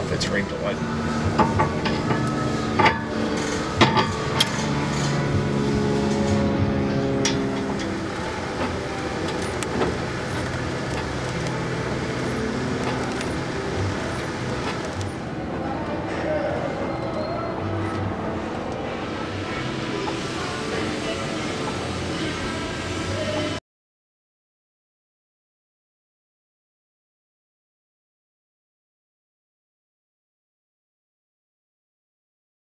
if it's rigged or what.